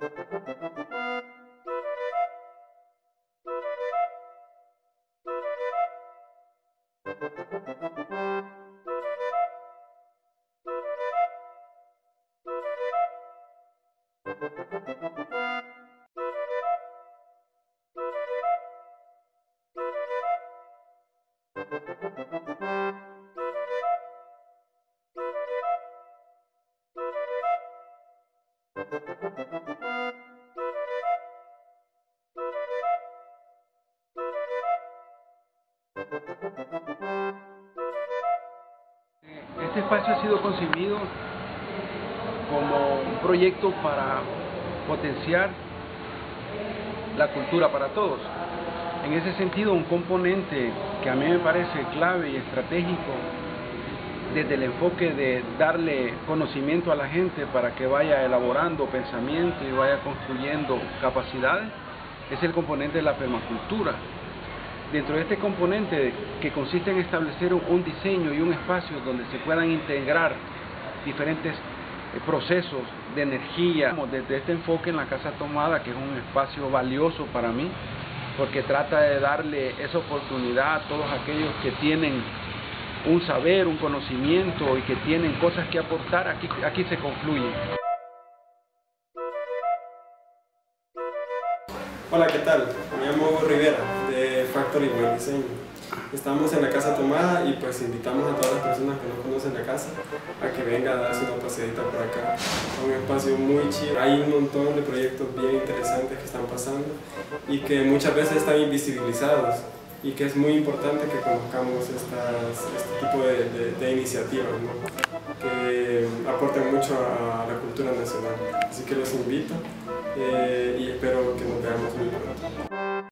Thank you. Este espacio ha sido concebido como un proyecto para potenciar la cultura para todos. En ese sentido, un componente que a mí me parece clave y estratégico desde el enfoque de darle conocimiento a la gente para que vaya elaborando pensamiento y vaya construyendo capacidades, es el componente de la permacultura. Dentro de este componente que consiste en establecer un diseño y un espacio donde se puedan integrar diferentes eh, procesos de energía, desde este enfoque en la Casa Tomada, que es un espacio valioso para mí, porque trata de darle esa oportunidad a todos aquellos que tienen un saber, un conocimiento y que tienen cosas que aportar, aquí, aquí se confluyen. Hola, ¿qué tal? Me llamo Rivera, de Factory Buen Diseño. Estamos en la Casa Tomada y pues invitamos a todas las personas que no conocen la casa a que vengan a darse una paseadita por acá. Es un espacio muy chido. Hay un montón de proyectos bien interesantes que están pasando y que muchas veces están invisibilizados y que es muy importante que conozcamos este tipo de, de, iniciativas que aporten mucho a la cultura nacional. Así que los invito eh, y espero que nos veamos